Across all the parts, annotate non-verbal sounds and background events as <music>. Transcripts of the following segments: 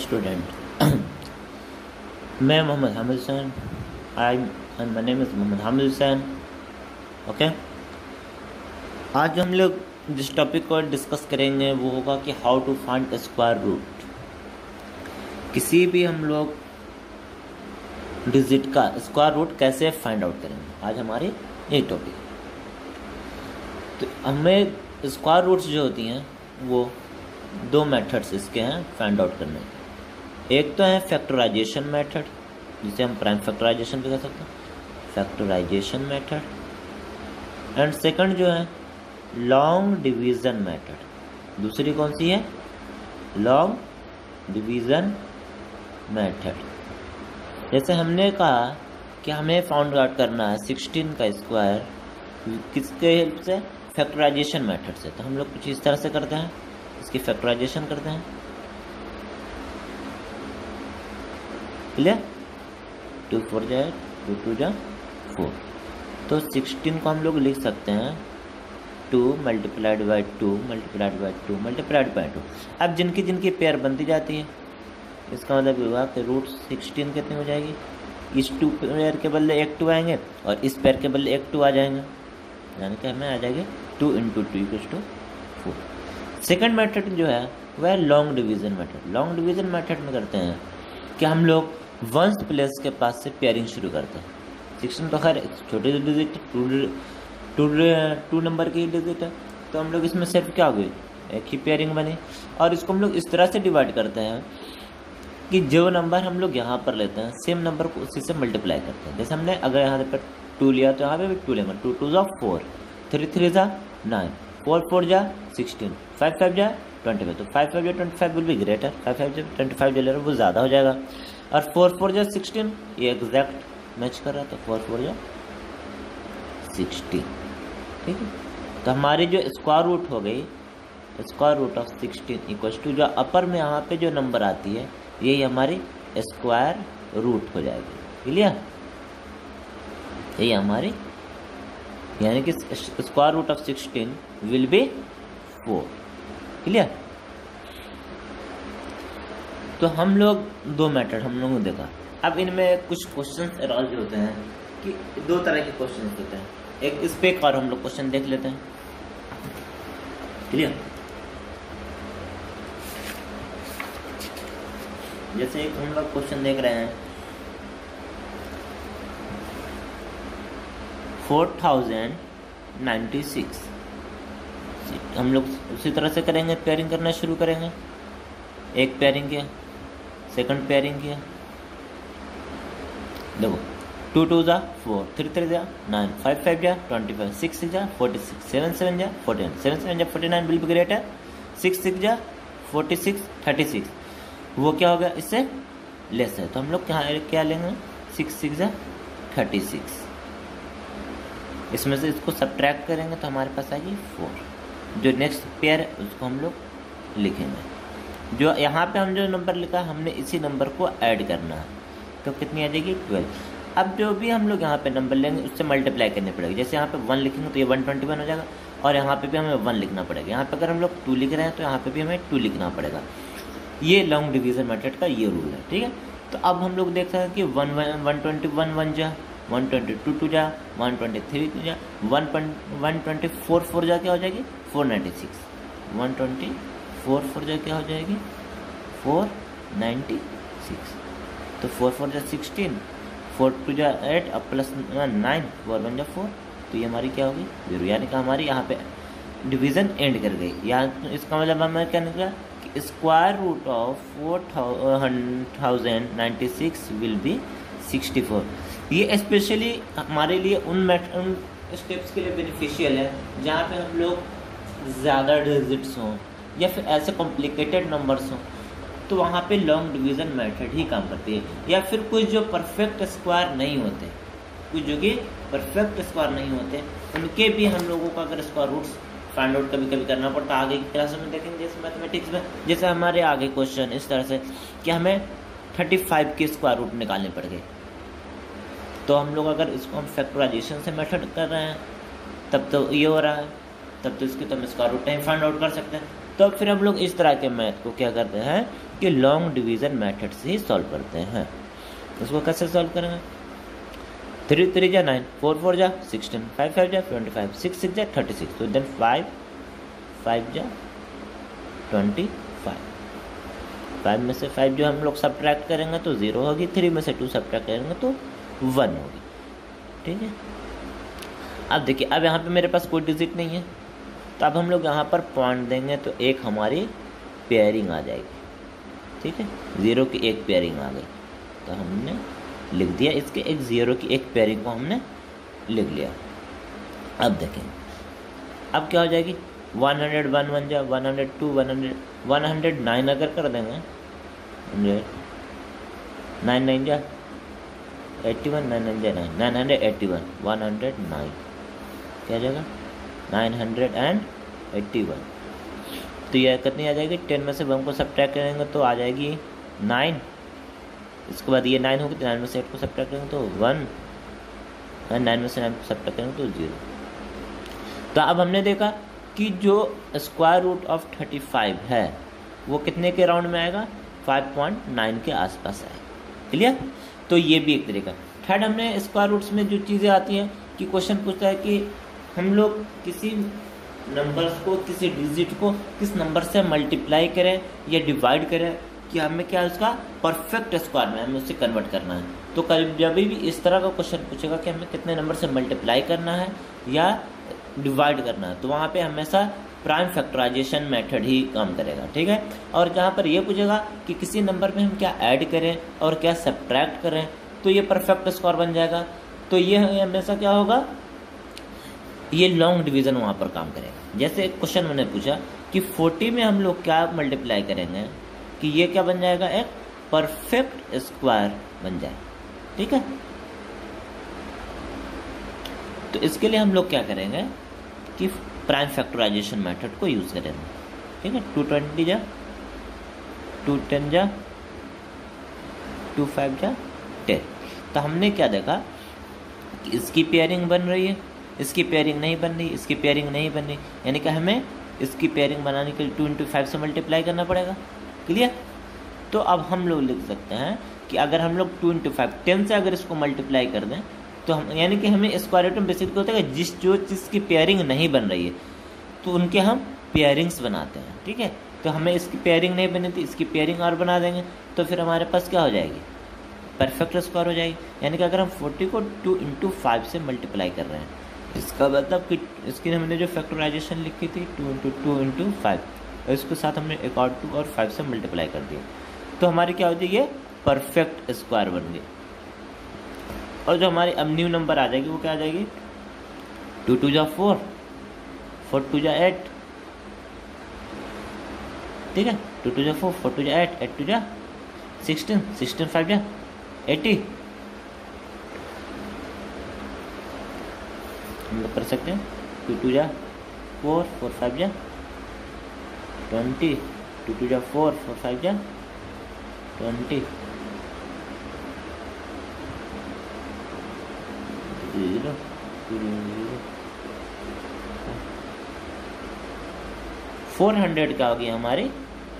Student <clears throat> मैं Mohammad Hamid Hussain. I my name is Mohammad Hamid Hussain okay आज हम लोग जिस टॉपिक को डिस्कस करेंगे, वो होगा कि how to find square root किसी भी हम लोग डिजिट का स्क्वायर रूट कैसे फाइंड आउट करेंगे? आज हमारे यही टॉपिक तो हमें स्क्वायर रूट्स जो होती हैं, वो दो मेथड्स इसके हैं फाइंड आउट करने के। एक तो है फैक्टराइजेशन मेथड जिसे हम प्राइम फैक्टराइजेशन भी कह सकते हैं। फैक्टराइजेशन मेथड एंड सेकंड जो है लॉन्ग डिवीज़न मेथड दूसरी कौन सी है? लॉन्ग डिवीज़न मेथड जैसे हमने कहा कि हमें फाउंड आउट करना है सिक्सटीन का स्क्वायर किसके हेल्प से? फैक्टराइजेशन मेथड से। तो हम लोग कुछ इस तरह से करते हैं। इसकी फैक्टराइजेशन करते हैं। क्लियर टू फोर जाए टू टू जा फोर तो सिक्सटीन को हम लोग लिख सकते हैं। Two multiplied by two multiplied by two multiplied by two अब जिनकी जिनकी पेयर बनती जाती है, इसका मतलब ये हुआ कि रूट सिक्सटीन कितनी हो जाएगी? इस टू पेयर के बदले एक टू आएँगे और इस पेयर के बदले एक टू आ जाएँगे। यानी कि हमें आ जाएगी two into two equals two four second method जो है, वह long division method long division method में करते हैं कि हम लोग वंस प्लेस के पास से पेयरिंग शुरू करते। हैं सिक्सटीन तो खैर छोटे digit two two two number की डिजिट है तो हम लोग इसमें सिर्फ़ क्या हो गई एक ही पेयरिंग बनी। और इसको हम लोग इस तरह से डिवाइड करते हैं कि जो नंबर हम लोग यहाँ पर लेते हैं सेम नंबर को उसी से मल्टीप्लाई करते हैं। जैसे हमने अगर यहाँ पर टू लिया तो यहाँ पे भी टू लेंगे। टू टू जा फोर थ्री थ्री जा नाइन फोर फोर जा सिक्सटीन फाइव फाइव जा ट्वेंटी फाइव तो फाइव फाइव जा ट्वेंटी फाइव विल भी ग्रेटर फाइव फाइव जा ट्वेंटी फाइव जो ले रहा वो ज़्यादा हो जाएगा। और फोर फोर जो सिक्सटीन, ये एग्जैक्ट मैच कर रहा है तो फोर फोर जो सिक्सटीन। ठीक है? तो हमारी जो स्क्वायर रूट हो गई square root of sixteen equal to जो अपर में यहाँ पे जो नंबर आती है यही हमारी स्क्वायर रूट हो जाएगी। क्लियर यही हमारी, यानी कि square root of sixteen will be four clear तो हम लोग दो मैटर हम लोगों ने देखा। अब इनमें कुछ क्वेश्चन अराइज होते हैं कि दो तरह के क्वेश्चन होते हैं। एक इस पे और हम लोग क्वेश्चन देख लेते हैं। क्लियर जैसे एक हम लोग क्वेश्चन देख रहे हैं। फोर थाउज़ेंड नाइन्टी सिक्स हम लोग उसी तरह से करेंगे पेयरिंग करना शुरू करेंगे। एक पेयरिंग किया। सेकंड पेयरिंग किया देखो टू टू जा फोर थ्री थ्री जा नाइन फाइव फाइव जा ट्वेंटी फाइव सिक्स सिक्स जा फोर्टी सिक्स सेवन सेवन जा फोर्टी नाइन सेवन सेवन जा फोर्टी नाइन बिल भी ग्रेट है। सिक्स सिक्स जा फोर्टी सिक्स थर्टी सिक्स वो क्या हो गया? इससे लेस है। तो हम लोग क्या क्या लेंगे? सिक्स सिक्स जा थर्टी सिक्स इसमें से इसको सब्ट्रैक्ट करेंगे तो हमारे पास आएगी फोर जो नेक्स्ट पेयर है, उसको हम लोग लिखेंगे। जो यहाँ पे हम जो नंबर लिखा, हमने इसी नंबर को ऐड करना है। तो कितनी आ जाएगी? ट्वेल्व अब जो भी हम लोग यहाँ पे नंबर लेंगे, उससे मल्टीप्लाई करनी पड़ेगी। जैसे यहाँ पे वन लिखेंगे तो ये वन ट्वेंटी वन हो जाएगा। और यहाँ पे भी हमें वन लिखना पड़ेगा। यहाँ पे अगर हम लोग टू लिख रहे हैं तो यहाँ पे भी हमें टू लिखना पड़ेगा। ये लॉन्ग डिवीज़न मेथड का ये रूल है, ठीक है? तो अब हम लोग देख सकते हैं कि one one one twenty one one जा वन ट्वेंटी टू टू जा वन ट्वेंटी थ्री टू जा one one twenty four four जा क्या हो जाएगी four ninety six one twenty four four जा क्या हो जाएगी? Four ninety six. तो फोर फोर जा सिक्सटीन, फोर टू जा एट, अब प्लस नाइन, फोर वन जा फोर तो ये हमारी क्या होगी? ज़ीरो। यानी कि हमारी यहाँ पे डिवीज़न एंड कर गई। यहाँ इसका मतलब हमें क्या निकला? कि square root of four thousand ninety six will be sixty four. ये स्पेशली हमारे लिए उन मैट, उन स्टेप्स के लिए बेनिफिशियल है, जहाँ पे हम लोग ज़्यादा डिजिट्स हों। या फिर ऐसे कॉम्प्लिकेटेड नंबर्स हों तो वहाँ पे लॉन्ग डिवीज़न मेथड ही काम करती है। या फिर कुछ जो परफेक्ट स्क्वायर नहीं होते, कुछ जो कि परफेक्ट स्क्वायर नहीं होते, उनके भी हम लोगों का अगर स्क्वायर रूट्स फाइंड आउट कभी कभी करना पड़ता, आगे की क्लास में देखेंगे जैसे मैथमेटिक्स में, जैसे हमारे आगे क्वेश्चन इस तरह से कि हमें थर्टी फाइव के स्क्वायर रूट निकालने पड़ गए। तो हम लोग अगर इसको हम फैक्टराइजेशन से मेथड कर रहे हैं, तब तो ये हो रहा है, तब तो इसके तो हम स्क्वायर रूट नहीं फाइंड आउट कर सकते। हैं तो फिर हम लोग इस तरह के मैथ को क्या करते हैं कि लॉन्ग डिवीज़न मैथड से ही सॉल्व करते हैं। उसको कैसे सॉल्व करेंगे? थ्री थ्री जा नाइन फोर फोर जा सिक्सटीन फाइव फाइव जा ट्वेंटी फाइव सिक्स सिक्स जा थर्टी सिक्स तो देन फाइव फाइव जा ट्वेंटी फाइव फाइव में से फाइव जो हम लोग सब करेंगे तो ज़ीरो होगी थ्री में से टू सब करेंगे तो वन होगी। ठीक है? अब देखिए, अब यहाँ पे मेरे पास कोई डिजिट नहीं है। तो अब हम लोग यहाँ पर पॉइंट देंगे तो एक हमारी पेयरिंग आ जाएगी। ठीक है? ज़ीरो की एक पेयरिंग आ गई। तो हमने लिख दिया इसके एक ज़ीरो की एक पेयरिंग को हमने लिख लिया। अब देखें। अब क्या हो जाएगी? वन हंड्रेड वन वन जा one hundred two one hundred one hundred nine अगर कर देंगे नाइन नाइन जा एट्टी वन नाइन नाइन जा nine nine hundred eighty one one hundred nine क्या जाएगा? Nine hundred and eighty one. तो यह कितनी आ जाएगी? टेन में से वन को सब करेंगे तो आ जाएगी नाइन। इसके बाद ये नाइन होगी तो नाइन में से एट को सब करेंगे तो वन। नाइन में से नाइन को सब करेंगे तो ज़ीरो। तो अब हमने देखा कि जो square root of thirty five है, वो कितने के राउंड में आएगा? फाइव पॉइंट नाइन के आसपास आएगा। क्लियर तो ये भी एक तरीका। थर्ड हमने स्क्वायर रूट्स में जो चीज़ें आती हैं कि क्वेश्चन पूछता है कि हम लोग किसी नंबर्स को, किसी डिजिट को किस नंबर से मल्टीप्लाई करें, या डिवाइड करें, कि हमें क्या उसका परफेक्ट स्क्वायर में हमें उसे कन्वर्ट करना है। तो कभी जब भी इस तरह का क्वेश्चन पूछेगा कि हमें कितने नंबर से मल्टीप्लाई करना है, या डिवाइड करना है तो वहाँ पे हमेशा प्राइम फैक्टराइजेशन मेथड ही काम करेगा, ठीक है? और जहाँ पर ये पूछेगा कि किसी नंबर में हम क्या ऐड करें और क्या सब्ट्रैक्ट करें तो ये परफेक्ट स्कोर बन जाएगा। तो ये हमेशा क्या होगा? ये लॉन्ग डिवीज़न वहाँ पर काम करेगा। जैसे एक क्वेश्चन मैंने पूछा कि 40 में हम लोग क्या मल्टीप्लाई करेंगे, कि ये क्या बन जाएगा? एक परफेक्ट स्क्वायर बन जाए। ठीक है? तो इसके लिए हम लोग क्या करेंगे कि प्राइम फैक्टराइजेशन मेथड को यूज़ करेंगे। ठीक है? टू ट्वेंटी जा टू टेन जा टू फाइव जा टेन तो हमने क्या देखा कि इसकी पेयरिंग बन रही है। इसकी पेयरिंग नहीं बन रही इसकी पेयरिंग नहीं बन रही यानी कि हमें इसकी पेयरिंग बनाने के लिए टू इंटू फाइव से मल्टीप्लाई करना पड़ेगा। क्लियर तो अब हम लोग लिख सकते हैं कि अगर हम लोग टू इंटू फाइव टेन से अगर इसको मल्टीप्लाई कर दें तो हम, यानी कि हमें स्क्वायर रूट में बेसिक होता है जिस, जो चीज़ की पेयरिंग नहीं बन रही है तो उनके हम पेयरिंग्स बनाते हैं। ठीक है? तो हमें इसकी पेयरिंग नहीं बनी थी, इसकी पेयरिंग और बना देंगे तो फिर हमारे पास क्या हो जाएगी? परफेक्ट स्क्वायर हो जाएगी। यानी कि अगर हम फोर्टी को टू इंटू फाइव से मल्टीप्लाई कर रहे हैं इसका मतलब कि इसकी हमने जो फैक्टराइजेशन लिखी थी two into two into five इसके साथ हमने एक और टू और फाइव से मल्टीप्लाई कर दिया तो हमारी क्या हो जाएगी? ये परफेक्ट स्क्वायर बन गई। और जो हमारी अब न्यू नंबर आ जाएगी, वो क्या आ जाएगी? टू टू जा फोर फोर टू जा एट ठीक है? टू टू जा फोर फोर टू जा एट एट टू जा सिक्सटीन सिक्सटीन फाइव जा एटी हम लोग कर सकते हैं। टू टू जा, फोर फोर, फाइव जा। ट्वेंटी, टू टू जा, फोर फोर, फाइव जा। ट्वेंटी। ज़ीरो फोर हंड्रेड का होगी हमारी।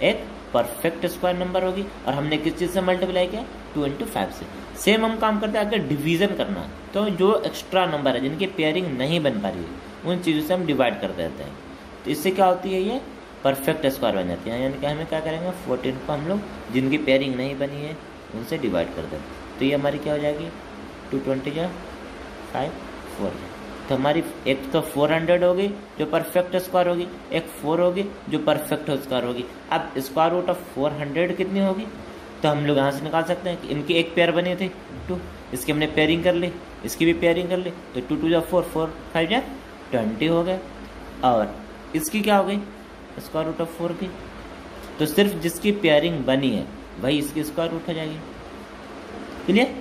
एक परफेक्ट स्क्वायर नंबर होगी। और हमने किस चीज़ से मल्टीप्लाई किया? टू इंटू फाइव से। सेम हम काम करते हैं अगर डिवीज़न करना। तो जो एक्स्ट्रा नंबर है, जिनकी पेयरिंग नहीं बन पा रही है उन चीज़ों से हम डिवाइड कर देते हैं। तो इससे क्या होती है ये? परफेक्ट स्क्वायर बन जाती है। यानी कि हमें क्या करेंगे? फोर्टीन को हम लोग जिनकी पेयरिंग नहीं बनी है, उनसे डिवाइड कर देते तो ये हमारी क्या हो जाएगी? टू ट्वेंटी जो फाइव फोर तो हमारी एक तो फोर हंड्रेड होगी, जो परफेक्ट स्क्वायर होगी, एक फोर होगी, जो परफेक्ट स्क्वायर होगी। अब square root of four hundred कितनी होगी? तो हम लोग यहाँ से निकाल सकते हैं कि इनकी एक पेयर बनी थी टू इसकी हमने पेयरिंग कर ली, इसकी भी पेयरिंग कर ली तो टू टू या फोर फोर फाइव या ट्वेंटी हो गए। और इसकी क्या हो गई? स्क्वायर रूट ऑफ़ फोर की। तो सिर्फ़ जिसकी पेयरिंग बनी है, वही इसकी स्क्वायर रूट हो जाएगी। क्लियर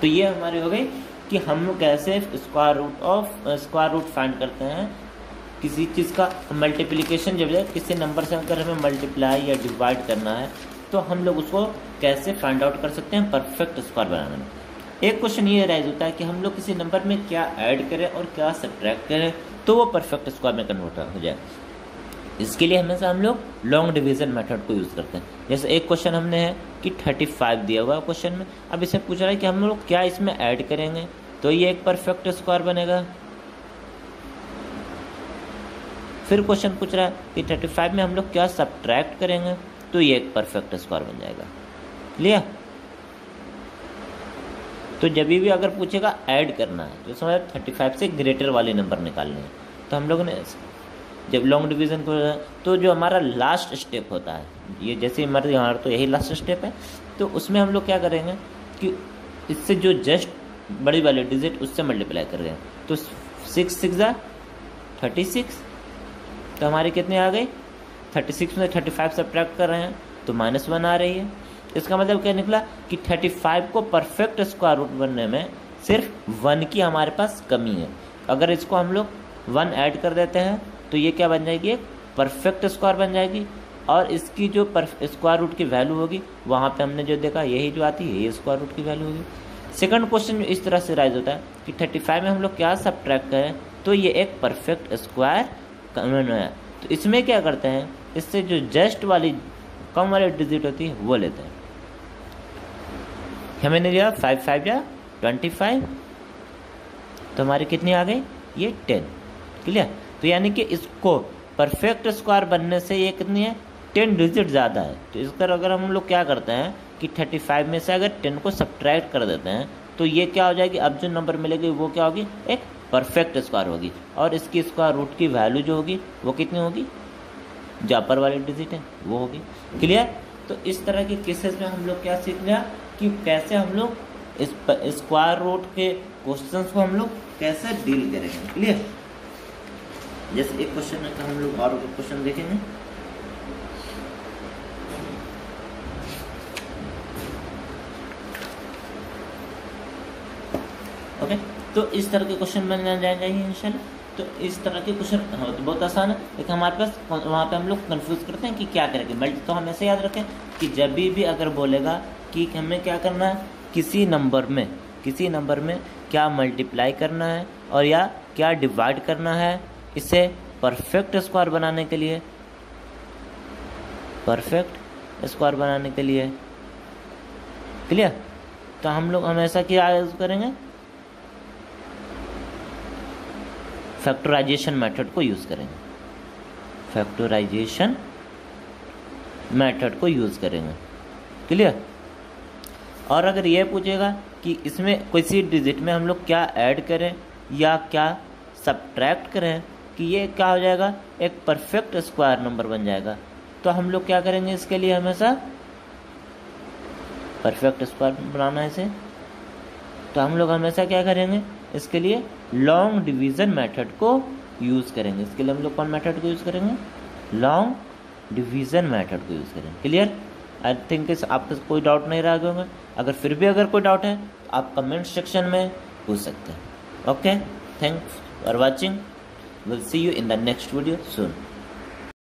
तो ये हमारी हो गई कि हम कैसे square root of square root find करते हैं। किसी चीज़ का मल्टीप्लिकेशन जब जाए, किसी नंबर से अगर हमें मल्टीप्लाई या डिवाइड करना है तो हम लोग उसको कैसे फाइंड आउट कर सकते हैं? परफेक्ट स्क्वायर बनाने में। एक क्वेश्चन ये राइज होता है कि हम लोग किसी नंबर में क्या ऐड करें और क्या सब्ट्रैक्ट करें तो वो परफेक्ट स्क्वायर में कन्वर्ट हो जाए। इसके लिए हमेशा हम लोग लॉन्ग डिवीज़न मेथड को यूज़ करते हैं। जैसे एक क्वेश्चन हमने है कि 35 दिया हुआ क्वेश्चन में। अब इसे पूछ रहा है कि हम लोग क्या इसमें ऐड करेंगे? तो ये एक परफेक्ट स्क्वायर बनेगा। फिर क्वेश्चन पूछ रहा है कि 35 में हम लोग क्या सब्ट्रैक्ट करेंगे? तो ये एक परफेक्ट स्क्वायर बन जाएगा। क्लियर तो जब भी अगर पूछेगा ऐड करना है तो समझ थर्टी फाइव से ग्रेटर वाले नंबर निकालने हैं। तो हम लोगों ने जब लॉन्ग डिवीज़न को तो जो हमारा लास्ट स्टेप होता है, ये जैसे हमारे यहाँ तो यही लास्ट स्टेप है। तो उसमें हम लोग क्या करेंगे कि इससे जो जस्ट बड़ी वाली डिजिट उससे मल्टीप्लाई कर रहे हैं। तो सिक्स सिक्स थर्टी सिक्स तो हमारी कितनी आ गई? थर्टी सिक्स में थर्टी फाइव सब्ट्रैक्ट कर रहे हैं तो माइनस वन आ रही है। इसका मतलब क्या निकला कि थर्टी फाइव को परफेक्ट स्क्वायर रूट बनने में सिर्फ़ वन की हमारे पास कमी है। अगर इसको हम लोग वन ऐड कर देते हैं तो ये क्या बन जाएगी? एक परफेक्ट स्क्वायर बन जाएगी। और इसकी जो स्क्वायर रूट की वैल्यू होगी, वहाँ पे हमने जो देखा, यही जो आती है यही स्क्वायर रूट की वैल्यू होगी। सेकंड क्वेश्चन इस तरह से राइज होता है कि 35 में हम लोग क्या सब करें तो ये एक परफेक्ट स्क्वायर है। तो इसमें क्या करते हैं इससे जो जस्ट वाली कम वाली डिजिट होती है, वो लेते हैं। हमें नहीं दिया फाइव फाइव या ट्वेंटी फाइव तो हमारी कितनी आ गई? ये टेन क्लियर तो यानी कि इसको परफेक्ट स्क्वायर बनने से ये कितनी है? टेन डिजिट ज़्यादा है। तो इस अगर हम लोग क्या करते हैं कि थर्टी फाइव में से अगर टेन को सब्ट्रैक्ट कर देते हैं तो ये क्या हो जाएगी? अब जो नंबर मिलेगी, वो क्या होगी? एक परफेक्ट स्क्वायर होगी। और इसकी स्क्वायर रूट की वैल्यू जो होगी, वो कितनी होगी? जो अपर वाली डिजिट है, वो होगी क्लियर तो इस तरह के केसेस में हम लोग क्या सीख लिया कि कैसे हम लोग इस स्क्वायर रूट के क्वेश्चंस को हम लोग कैसे डील करेंगे। क्लियर जैसे एक क्वेश्चन है तो हम लोग और क्वेश्चन देखेंगे। ओके तो इस तरह के क्वेश्चन बन जाएँगे इंशाल्लाह तो इस तरह के क्वेश्चन हाँ, तो बहुत आसान है। लेकिन हमारे पास वहाँ पे हम लोग कंफ्यूज करते हैं कि क्या करेंगे। मल्टी तो हम ऐसे याद रखें कि जब भी भी अगर बोलेगा कि हमें क्या करना है किसी नंबर में किसी नंबर में क्या मल्टीप्लाई करना है और या क्या डिवाइड करना है इसे परफेक्ट स्क्वायर बनाने के लिए परफेक्ट स्क्वायर बनाने के लिए। क्लियर तो हम लोग हमेशा क्या करेंगे? फैक्टराइजेशन मेथड को यूज़ करेंगे। फैक्टराइजेशन मेथड को यूज़ करेंगे। क्लियर और अगर ये पूछेगा कि इसमें किसी डिजिट में हम लोग क्या ऐड करें या क्या सब्ट्रैक्ट करें, कि ये क्या हो जाएगा? एक परफेक्ट स्क्वायर नंबर बन जाएगा। तो हम लोग क्या करेंगे इसके लिए हमेशा? परफेक्ट स्क्वायर बनाना है इसे। तो हम लोग हमेशा क्या करेंगे? इसके लिए लॉन्ग डिवीज़न मेथड को यूज़ करेंगे। इसके लिए हम लोग कौन मेथड को यूज़ करेंगे? लॉन्ग डिवीज़न मेथड को यूज़ करेंगे। क्लियर आई थिंक इस आपका कोई डाउट नहीं रह गए होंगे। अगर फिर भी अगर कोई डाउट है तो आप कमेंट सेक्शन में पूछ सकते हैं। Okay thanks for watching will see you in the next video soon.